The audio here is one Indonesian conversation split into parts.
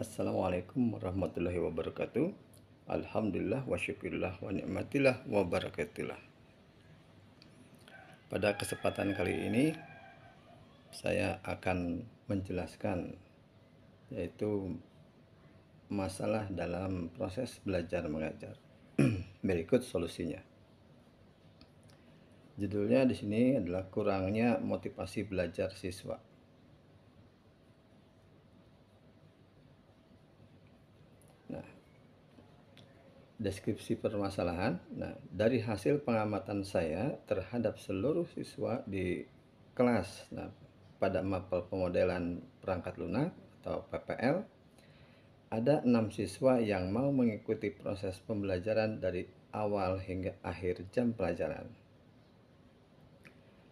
Assalamualaikum warahmatullahi wabarakatuh. Alhamdulillah wa syukurillah wa ni'matillah wa barakatillah. Pada kesempatan kali ini saya akan menjelaskan yaitu masalah dalam proses belajar mengajar. Berikut solusinya. Judulnya di sini adalah kurangnya motivasi belajar siswa. Deskripsi permasalahan. Nah, dari hasil pengamatan saya terhadap seluruh siswa di kelas nah, pada mapel pemodelan perangkat lunak atau PPL, ada enam siswa yang mau mengikuti proses pembelajaran dari awal hingga akhir jam pelajaran.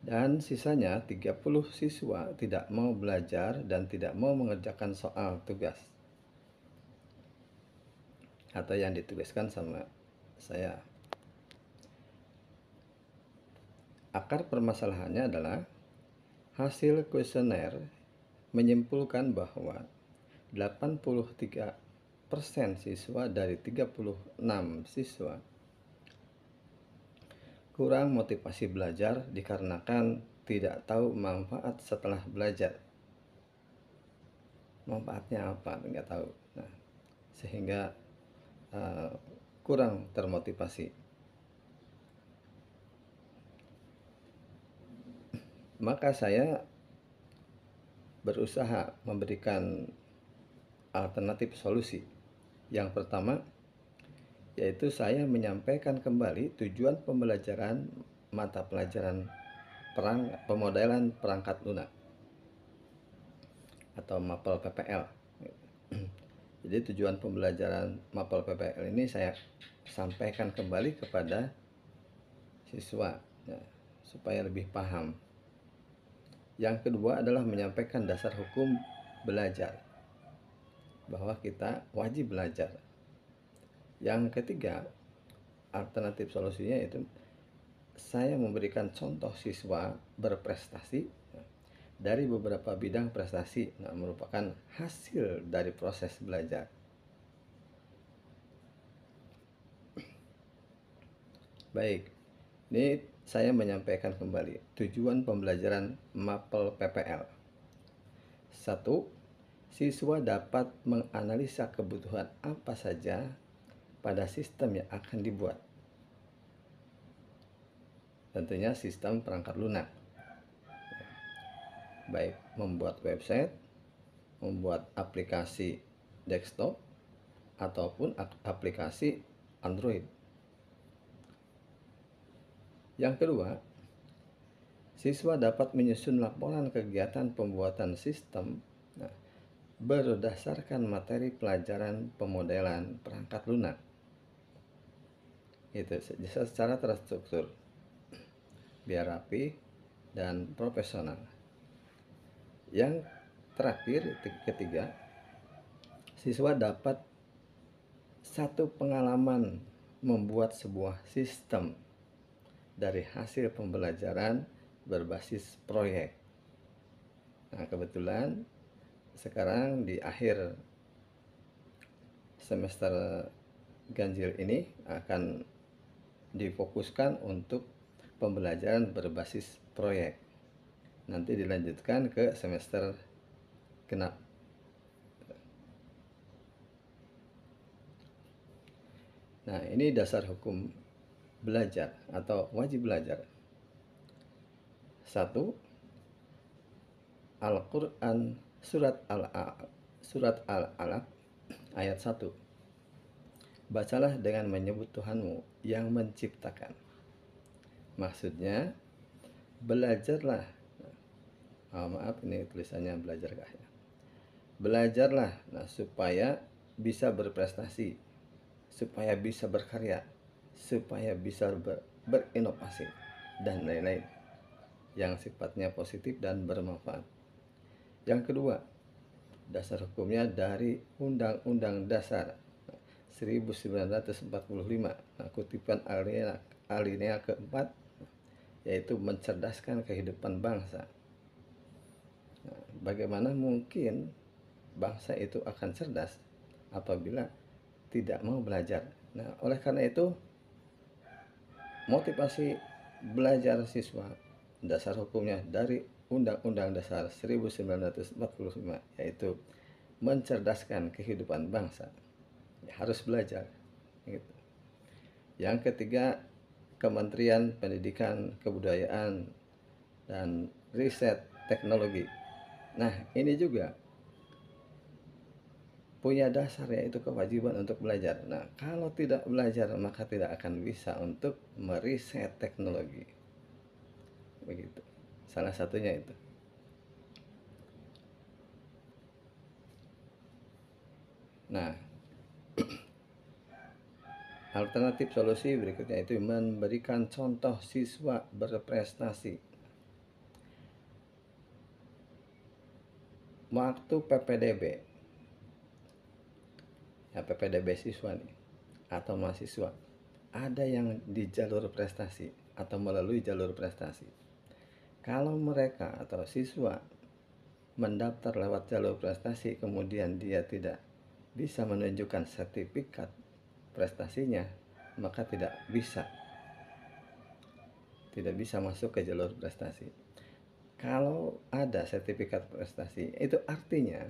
Dan sisanya 30 siswa tidak mau belajar dan tidak mau mengerjakan soal tugas atau yang dituliskan sama saya. Akar permasalahannya adalah hasil kuesioner menyimpulkan bahwa 83% siswa dari 36 siswa kurang motivasi belajar dikarenakan tidak tahu manfaat setelah belajar. Manfaatnya apa? Enggak tahu. Nah, sehingga uh, kurang termotivasi. Maka saya berusaha memberikan alternatif solusi. Yang pertama, yaitu saya menyampaikan kembali tujuan pembelajaran mata pelajaran perang pemodelan perangkat lunak atau MAPEL PPL jadi tujuan pembelajaran mapel PPL ini saya sampaikan kembali kepada siswa ya, supaya lebih paham. Yang kedua adalah menyampaikan dasar hukum belajar bahwa kita wajib belajar. Yang ketiga, alternatif solusinya itu saya memberikan contoh siswa berprestasi dari beberapa bidang prestasi merupakan hasil dari proses belajar. Baik, ini saya menyampaikan kembali tujuan pembelajaran MAPEL PPL. Satu, siswa dapat menganalisa kebutuhan apa saja pada sistem yang akan dibuat. Tentunya sistem perangkat lunak baik membuat website, membuat aplikasi desktop ataupun aplikasi Android. Yang kedua, siswa dapat menyusun laporan kegiatan pembuatan sistem nah, berdasarkan materi pelajaran pemodelan perangkat lunak. Itu secara terstruktur, biar rapi dan profesional. Yang terakhir ketiga, siswa dapat satu pengalaman membuat sebuah sistem dari hasil pembelajaran berbasis proyek. Nah, kebetulan sekarang di akhir semester ganjil ini akan difokuskan untuk pembelajaran berbasis proyek nanti dilanjutkan ke semester genap Nah, ini dasar hukum belajar atau wajib belajar. Satu, Al-Quran surat al surat Al-Alaq ayat 1. Bacalah dengan menyebut Tuhanmu yang menciptakan. Maksudnya, belajarlah oh, maaf ini tulisannya belajar kah ya? Belajarlah nah supaya bisa berprestasi supaya bisa berkarya supaya bisa ber, berinovasi dan lain-lain yang sifatnya positif dan bermanfaat. Yang kedua dasar hukumnya dari Undang-Undang Dasar 1945 nah, kutipan alinea, alinea keempat yaitu mencerdaskan kehidupan bangsa bagaimana mungkin bangsa itu akan cerdas apabila tidak mau belajar. Nah, oleh karena itu motivasi belajar siswa dasar hukumnya dari Undang-Undang Dasar 1945 yaitu mencerdaskan kehidupan bangsa. Ya, harus belajar. Gitu. Yang ketiga, Kementerian Pendidikan, Kebudayaan, dan Riset Teknologi. Nah, ini juga punya dasar yaitu kewajiban untuk belajar. Nah, kalau tidak belajar maka tidak akan bisa untuk meriset teknologi. Begitu. Salah satunya itu. Nah, alternatif solusi berikutnya itu memberikan contoh siswa berprestasi. Waktu PPDB ya PPDB siswa nih atau mahasiswa. Ada yang di jalur prestasi atau melalui jalur prestasi. Kalau mereka atau siswa mendaftar lewat jalur prestasi kemudian dia tidak bisa menunjukkan sertifikat prestasinya maka tidak bisa. Tidak bisa masuk ke jalur prestasi kalau ada sertifikat prestasi itu artinya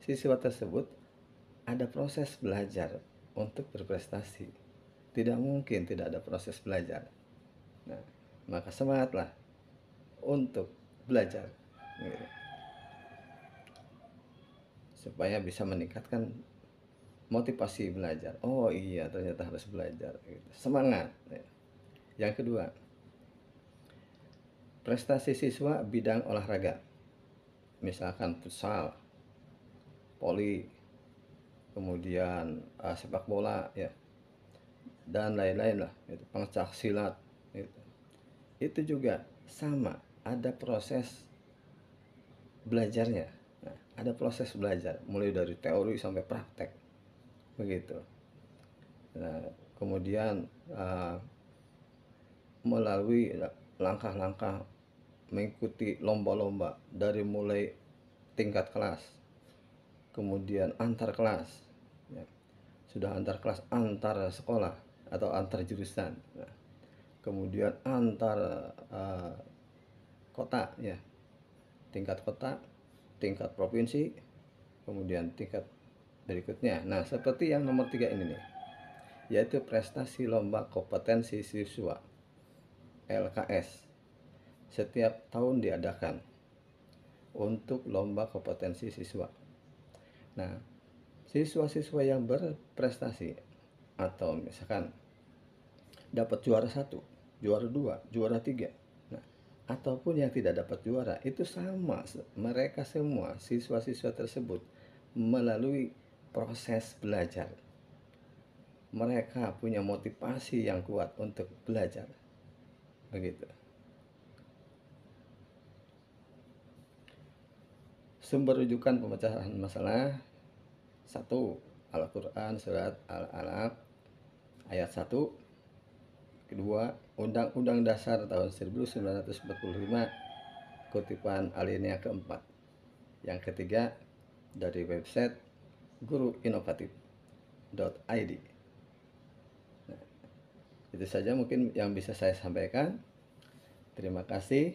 siswa tersebut ada proses belajar untuk berprestasi. Tidak mungkin tidak ada proses belajar. Nah, maka semangatlah untuk belajar. Gitu. Supaya bisa meningkatkan motivasi belajar. Oh iya, ternyata harus belajar. Semangat. Yang kedua, prestasi siswa bidang olahraga. Misalkan futsal, poli, kemudian uh, sepak bola ya. Dan lain-lain lah itu pengecak silat itu itu juga sama ada proses belajarnya. Nah, ada proses belajar mulai dari teori sampai praktek begitu. Nah kemudian uh, melalui langkah-langkah mengikuti lomba-lomba dari mulai tingkat kelas kemudian antar kelas ya. sudah antar kelas antar sekolah atau antar jurusan nah, kemudian antar uh, kota ya. Tingkat kota tingkat provinsi kemudian tingkat berikutnya. Nah seperti yang nomor tiga ini nih yaitu prestasi lomba kompetensi siswa LKS setiap tahun diadakan untuk lomba kompetensi siswa nah siswa-siswa yang berprestasi atau misalkan dapat juara satu, juara dua, juara tiga, nah, ataupun yang tidak dapat juara itu sama mereka semua siswa-siswa tersebut melalui proses belajar. Mereka punya motivasi yang kuat untuk belajar. Begitu. Sumber rujukan pemecahan masalah. Satu Al-Quran Surat Al-Alaq ayat 1 kedua Undang-Undang Dasar tahun 1945 kutipan alinea keempat. Yang ketiga dari website guruinovatif.id nah, itu saja mungkin yang bisa saya sampaikan. Terima kasih